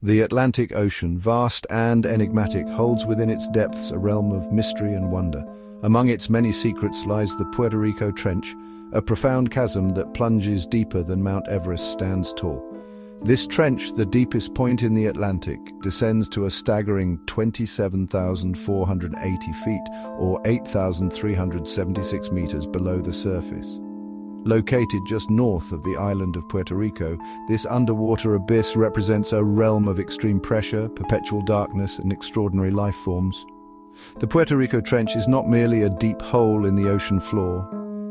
The Atlantic Ocean, vast and enigmatic, holds within its depths a realm of mystery and wonder. Among its many secrets lies the Puerto Rico Trench, a profound chasm that plunges deeper than Mount Everest stands tall. This trench, the deepest point in the Atlantic, descends to a staggering 27,480 feet, or 8,376 meters below the surface. Located just north of the island of Puerto Rico, this underwater abyss represents a realm of extreme pressure, perpetual darkness, and extraordinary life forms. The Puerto Rico Trench is not merely a deep hole in the ocean floor.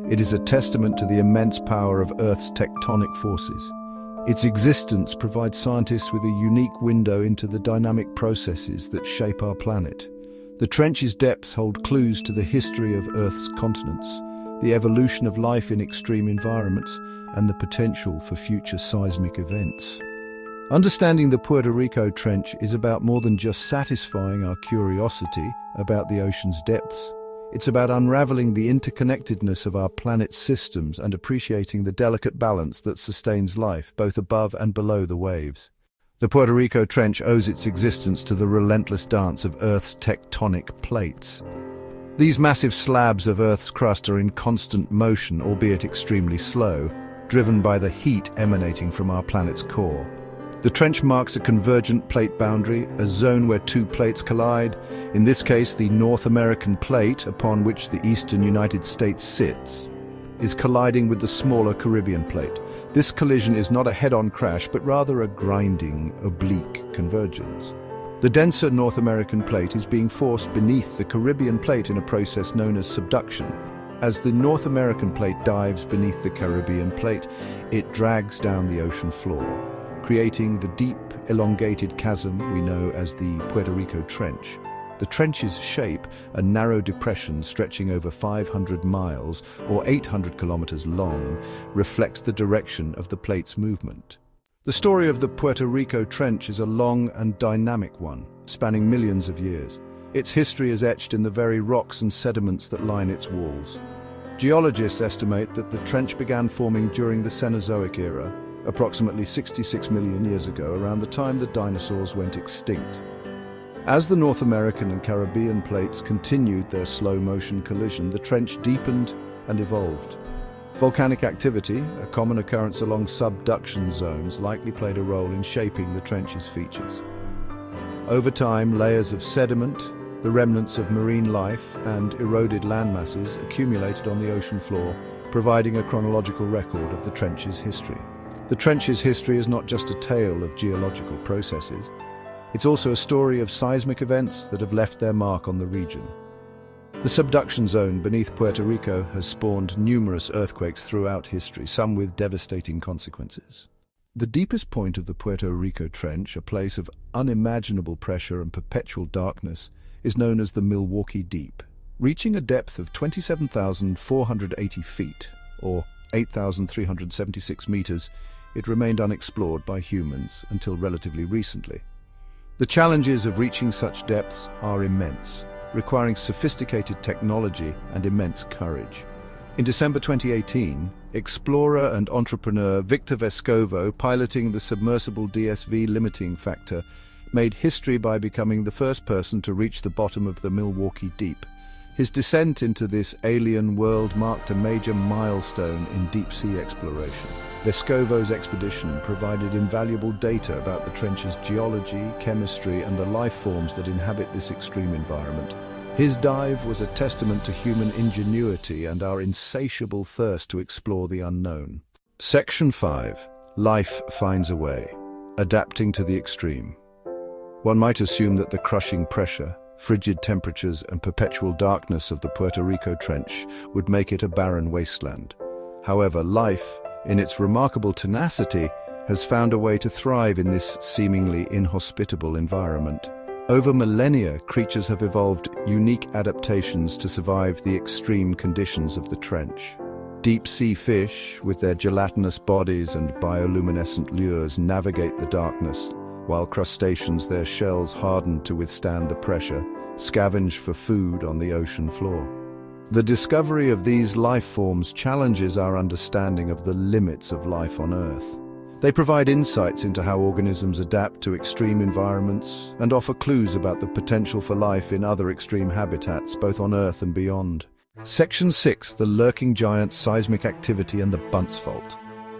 It is a testament to the immense power of Earth's tectonic forces. Its existence provides scientists with a unique window into the dynamic processes that shape our planet. The trench's depths hold clues to the history of Earth's continents, the evolution of life in extreme environments, and the potential for future seismic events. Understanding the Puerto Rico Trench is about more than just satisfying our curiosity about the ocean's depths. It's about unraveling the interconnectedness of our planet's systems and appreciating the delicate balance that sustains life, both above and below the waves. The Puerto Rico Trench owes its existence to the relentless dance of Earth's tectonic plates. These massive slabs of Earth's crust are in constant motion, albeit extremely slow, driven by the heat emanating from our planet's core. The trench marks a convergent plate boundary, a zone where two plates collide, in this case the North American plate, upon which the eastern United States sits, is colliding with the smaller Caribbean plate. This collision is not a head-on crash, but rather a grinding, oblique convergence. The denser North American plate is being forced beneath the Caribbean plate in a process known as subduction. As the North American plate dives beneath the Caribbean plate, it drags down the ocean floor, creating the deep, elongated chasm we know as the Puerto Rico Trench. The trench's shape, a narrow depression stretching over 500 miles or 800 kilometers long, reflects the direction of the plate's movement. The story of the Puerto Rico Trench is a long and dynamic one, spanning millions of years. Its history is etched in the very rocks and sediments that line its walls. Geologists estimate that the trench began forming during the Cenozoic era, approximately 66 million years ago, around the time the dinosaurs went extinct. As the North American and Caribbean plates continued their slow-motion collision, the trench deepened and evolved. Volcanic activity, a common occurrence along subduction zones, likely played a role in shaping the trench's features. Over time, layers of sediment, the remnants of marine life and eroded landmasses accumulated on the ocean floor, providing a chronological record of the trench's history. The trench's history is not just a tale of geological processes, it's also a story of seismic events that have left their mark on the region. The subduction zone beneath Puerto Rico has spawned numerous earthquakes throughout history, some with devastating consequences. The deepest point of the Puerto Rico Trench, a place of unimaginable pressure and perpetual darkness, is known as the Milwaukee Deep. Reaching a depth of 27,480 feet, or 8,376 meters, it remained unexplored by humans until relatively recently. The challenges of reaching such depths are immense, requiring sophisticated technology and immense courage. In December 2018, explorer and entrepreneur Victor Vescovo, piloting the submersible DSV limiting factor, made history by becoming the first person to reach the bottom of the Milwaukee Deep. His descent into this alien world marked a major milestone in deep-sea exploration. Vescovo's expedition provided invaluable data about the trench's geology, chemistry and the life forms that inhabit this extreme environment. His dive was a testament to human ingenuity and our insatiable thirst to explore the unknown. Section 5. Life finds a way. Adapting to the extreme. One might assume that the crushing pressure, frigid temperatures and perpetual darkness of the Puerto Rico Trench would make it a barren wasteland. However, life, in its remarkable tenacity, has found a way to thrive in this seemingly inhospitable environment. Over millennia, creatures have evolved unique adaptations to survive the extreme conditions of the trench. Deep-sea fish, with their gelatinous bodies and bioluminescent lures, navigate the darkness, while crustaceans, their shells hardened to withstand the pressure, scavenge for food on the ocean floor. The discovery of these life forms challenges our understanding of the limits of life on Earth. They provide insights into how organisms adapt to extreme environments and offer clues about the potential for life in other extreme habitats, both on Earth and beyond. Section 6, the lurking giant seismic activity and the Bunce Fault.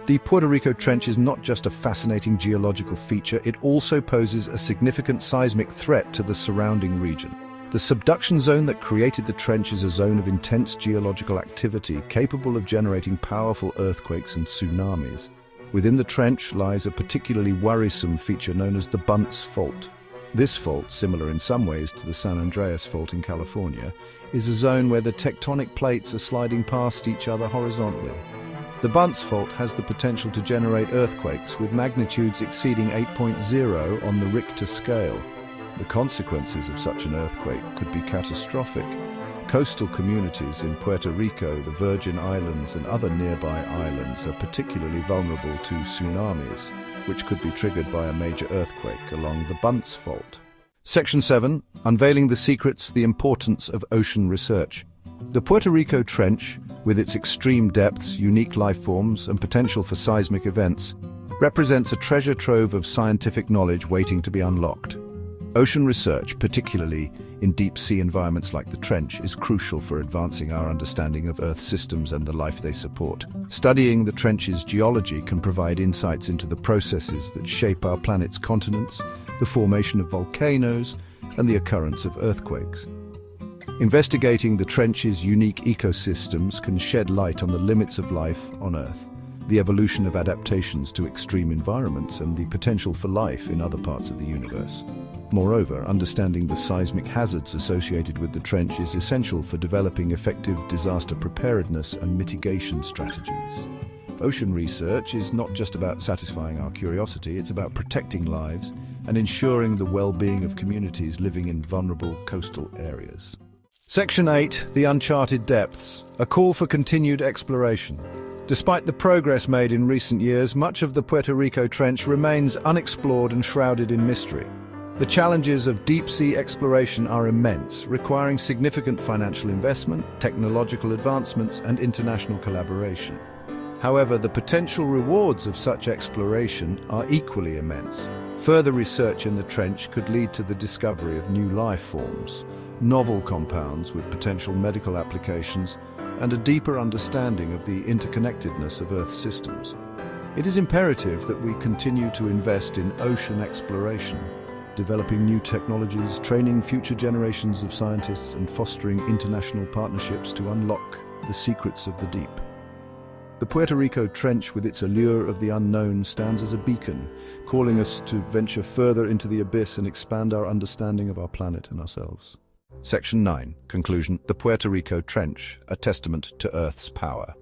The Puerto Rico Trench is not just a fascinating geological feature, it also poses a significant seismic threat to the surrounding region. The subduction zone that created the trench is a zone of intense geological activity capable of generating powerful earthquakes and tsunamis. Within the trench lies a particularly worrisome feature known as the Bunce Fault. This fault, similar in some ways to the San Andreas Fault in California, is a zone where the tectonic plates are sliding past each other horizontally. The Bunce Fault has the potential to generate earthquakes with magnitudes exceeding 8.0 on the Richter scale. The consequences of such an earthquake could be catastrophic, Coastal communities in Puerto Rico, the Virgin Islands and other nearby islands are particularly vulnerable to tsunamis, which could be triggered by a major earthquake along the Bunce Fault. Section 7. Unveiling the secrets, the importance of ocean research. The Puerto Rico Trench, with its extreme depths, unique life forms and potential for seismic events, represents a treasure trove of scientific knowledge waiting to be unlocked. Ocean research, particularly in deep-sea environments like the Trench, is crucial for advancing our understanding of Earth's systems and the life they support. Studying the Trench's geology can provide insights into the processes that shape our planet's continents, the formation of volcanoes, and the occurrence of earthquakes. Investigating the Trench's unique ecosystems can shed light on the limits of life on Earth, the evolution of adaptations to extreme environments, and the potential for life in other parts of the universe. Moreover, understanding the seismic hazards associated with the trench is essential for developing effective disaster preparedness and mitigation strategies. Ocean research is not just about satisfying our curiosity, it's about protecting lives and ensuring the well-being of communities living in vulnerable coastal areas. Section 8, The Uncharted Depths, a call for continued exploration. Despite the progress made in recent years, much of the Puerto Rico Trench remains unexplored and shrouded in mystery. The challenges of deep-sea exploration are immense, requiring significant financial investment, technological advancements and international collaboration. However, the potential rewards of such exploration are equally immense. Further research in the trench could lead to the discovery of new life forms, novel compounds with potential medical applications, and a deeper understanding of the interconnectedness of Earth's systems. It is imperative that we continue to invest in ocean exploration developing new technologies, training future generations of scientists and fostering international partnerships to unlock the secrets of the deep. The Puerto Rico Trench with its allure of the unknown stands as a beacon, calling us to venture further into the abyss and expand our understanding of our planet and ourselves. Section 9. Conclusion. The Puerto Rico Trench, a testament to Earth's power.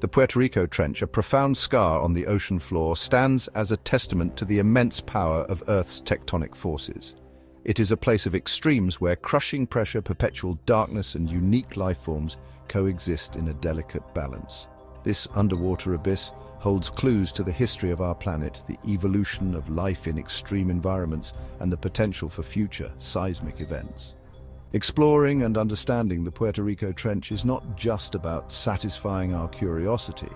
The Puerto Rico Trench, a profound scar on the ocean floor, stands as a testament to the immense power of Earth's tectonic forces. It is a place of extremes where crushing pressure, perpetual darkness and unique life forms coexist in a delicate balance. This underwater abyss holds clues to the history of our planet, the evolution of life in extreme environments, and the potential for future seismic events. Exploring and understanding the Puerto Rico Trench is not just about satisfying our curiosity.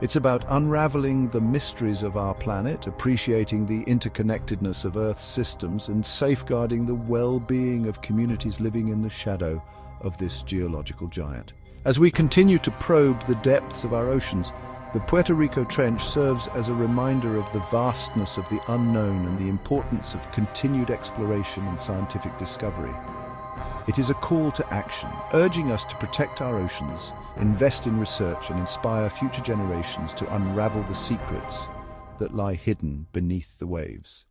It's about unraveling the mysteries of our planet, appreciating the interconnectedness of Earth's systems, and safeguarding the well-being of communities living in the shadow of this geological giant. As we continue to probe the depths of our oceans, the Puerto Rico Trench serves as a reminder of the vastness of the unknown and the importance of continued exploration and scientific discovery. It is a call to action, urging us to protect our oceans, invest in research and inspire future generations to unravel the secrets that lie hidden beneath the waves.